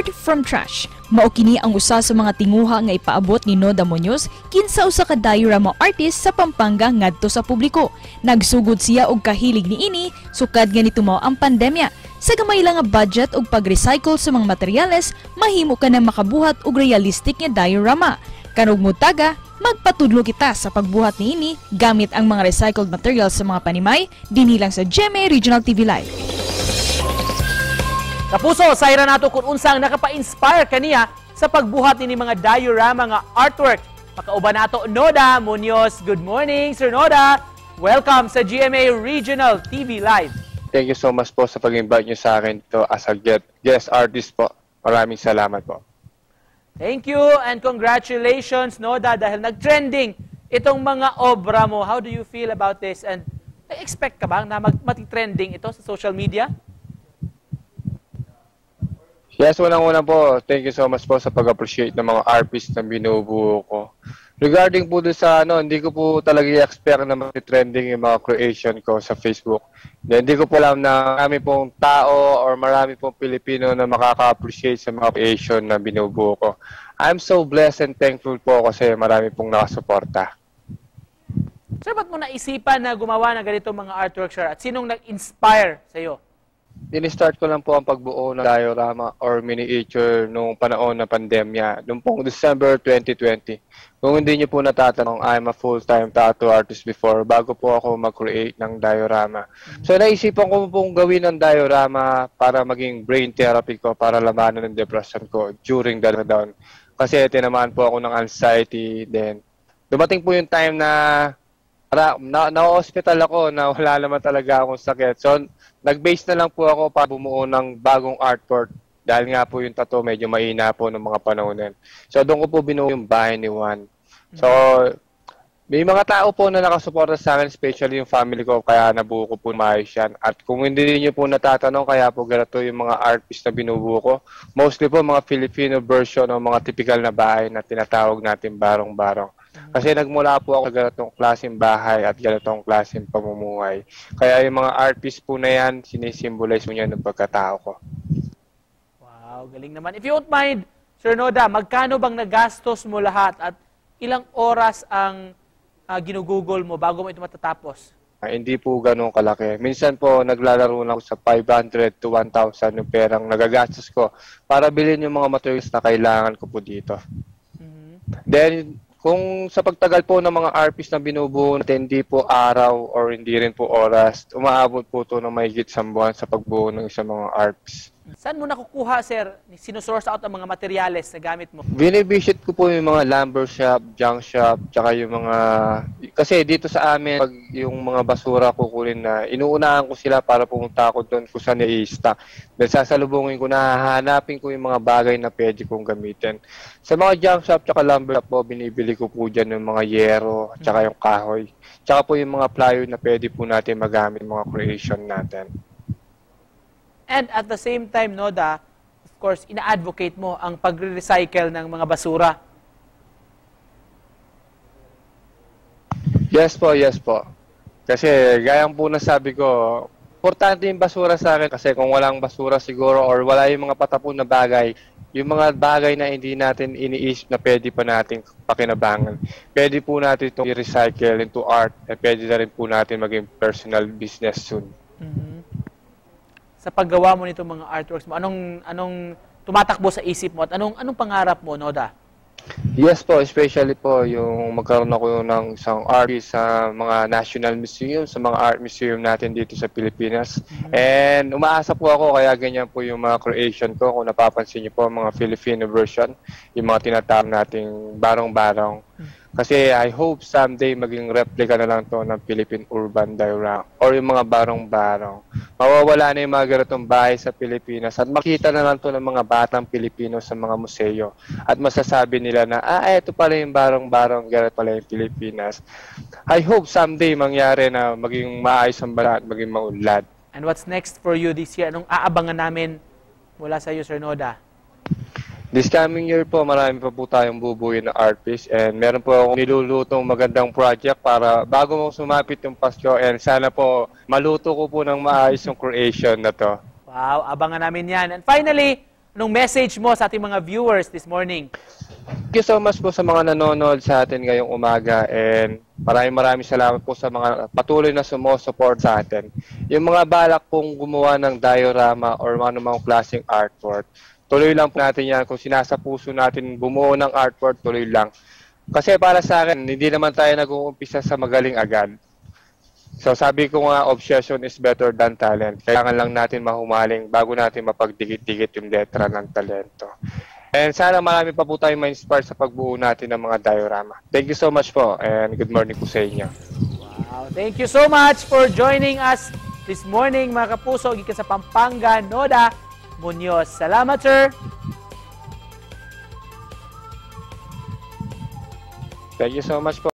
Art from Trash. Mao kini ang usa sa mga tinguha nga ipaabot ni Noda Munoz kinsa usa ka diorama artist sa Pampanga ngadto sa publiko. Nagsugod siya og kahilig niini sukad nga nitumaw ang pandemya. Sa gamay lang nga budget ug pag-recycle sa mga materyales, mahimo ka na makabuhat og realistic nga diorama. Kanog mutaga, magpatudlo kita sa pagbuhat niini gamit ang mga recycled materials sa mga panimay dinhi lang sa GMA Regional TV Live. Kapuso, sayra nato kung unsang nakapa-inspire kaniya sa pagbuhat ni mga diorama nga artwork. Makauban nato Noda Munoz. Good morning, Sir Noda. Welcome sa GMA Regional TV Live. Thank you so much po sa pag-invite niyo sa akin to as a guest, guest artist po. Maraming salamat po. Thank you and congratulations, Noda, dahil nag-trending itong mga obra mo. How do you feel about this? And expect ka ba na mag mati-trending ito sa social media? Yes, unang-una po, thank you so much po sa pag-appreciate ng mga artists na binubuo ko. Regarding po doon sa ano, hindi ko po talaga i-expect na mag-trending yung mga creation ko sa Facebook. Hindi ko po alam na marami pong tao or marami pong Pilipino na makaka-appreciate sa mga creation na binubuo ko. I'm so blessed and thankful po kasi marami pong nakasuporta. Sir, ba't mo naisipan na gumawa ng ganito mga artwork, sir? At sinong nag-inspire sa'yo? Ini-start ko lang po ang pagbuo ng diorama or miniature nung panahon ng pandemya, noong pong December 2020. Kung hindi niyo po natatanong, I'm a full-time tattoo artist before bago po ako mag-create ng diorama. So naisipan ko pong gawin ng diorama para maging brain therapy ko para labanan ng depression ko during the lockdown. Kasi tinamaan po ako ng anxiety. Then dumating po yung time na para na, na-hospital ako na wala naman talaga akong sakit. So nag-base na lang po ako para bumuo ng bagong artwork dahil nga po yung tattoo medyo mahina po ng mga panahon So doon ko po binuo yung bahay ni Juan. So may mga tao po na nakasuporta sa akin, especially yung family ko, kaya nabuo ko po maayos yan. At kung hindi niyo po natatanong, kaya po ganito yung mga artist na binubuo ko. Mostly po mga Filipino version o mga typical na bahay na tinatawag natin barong-barong. Kasi nagmula po ako sa ganitong klaseng bahay at ganitong klaseng pamumuhay. Kaya yung mga art piece po na yan, sinisimbolize mo niya ng pagkatao ko. Wow, galing naman. If you won't mind, Sir Noda, magkano bang nagastos mo lahat at ilang oras ang uh, ginugugol mo bago mo ito matatapos? Uh, hindi po ganun kalaki. Minsan po naglalaro na ako sa 500 to 1,000 yung perang nagagastos ko para bilhin yung mga materials na kailangan ko po dito. Mm-hmm. Then, kung sa pagtagal po ng mga RPs na binubuo natin, hindi po araw or hindi rin po oras, umaabot po ito ng mahigit sa buwan sa pagbuo ng isang mga ARPs. Saan mo nakukuha, sir? Sinusource out ang mga materyales na gamit mo? Binibisit ko po yung mga lumber shop, junk shop, tsaka yung mga... Kasi dito sa amin, pag yung mga basura kukunin na, inuunahan ko sila para pumunta ako doon kung saan i-stock. Dahil sasalubungin ko na, hahanapin ko yung mga bagay na pwede kong gamitin. Sa mga junk shop tsaka lumber shop po, binibili ko po dyan yung mga yero, tsaka yung kahoy. Tsaka po yung mga plywood na pwede po natin magamit mga creation natin. And at the same time, Noda, of course, ina-advocate mo ang pagre-recycle ng mga basura. Yes po, yes po. Kasi gayang po nasabi ko, importante yung basura sa akin kasi kung walang basura siguro or wala yung mga patapon na bagay, yung mga bagay na hindi natin iniisip na pwede pa natin pakinabangan, pwede po natin itong i-recycle into art at pwede na rin po natin maging personal business soon. Mm-hmm sa paggawa mo nitong mga artworks mo? Anong anong tumatakbo sa isip mo at anong anong pangarap mo, Noda? Yes po, especially po yung magkaroon ako ng isang artist sa mga national museum, sa mga art museum natin dito sa Pilipinas. Mm-hmm. And umaasa po ako kaya ganyan po yung mga creation ko. Kung napapansin niyo po mga Filipino version, yung mga tinatawag nating barong-barong. Kasi I hope someday maging replica na lang to ng Philippine Urban Diorama or yung mga barong-barong. Mawawala na yung mga ganitong bahay sa Pilipinas at makita na lang to ng mga batang Pilipino sa mga museo at masasabi nila na, ah, eto pala yung barong-barong, ganito pala yung Pilipinas. I hope someday mangyari na maging maayos ang banat, maging maunlad. And what's next for you this year? Anong aabangan namin mula sa iyo, Sir Noda? This coming year po, marami pa po tayong bubuin na art piece and meron po akong nilulutong magandang project para bago mo sumapit yung Pasko and sana po maluto ko po ng maayos yung creation na to. Wow, abangan namin yan. And finally, Anong message mo sa ating mga viewers this morning? Thank you so much po sa mga nanonood sa atin ngayong umaga and maraming maraming salamat po sa mga patuloy na sumusupport sa atin. Yung mga balak pong gumawa ng diorama or anumang klaseng artwork, tuloy lang po natin yan. Kung sinasa puso natin bumuo ng artwork, tuloy lang. Kasi para sa akin, hindi naman tayo nag-uumpisa sa magaling agad. So sabi ko nga, obsession is better than talent. Kailangan lang natin mahumaling bago natin mapagdikit-dikit yung letra ng talento. And sana marami pa po tayong ma-inspire sa pagbuo natin ng mga diorama. Thank you so much po and good morning po sa inyo. Wow, thank you so much for joining us this morning, mga kapuso, gikan sa Pampanga, Noda Munoz. Salamat, sir. Thank you so much po.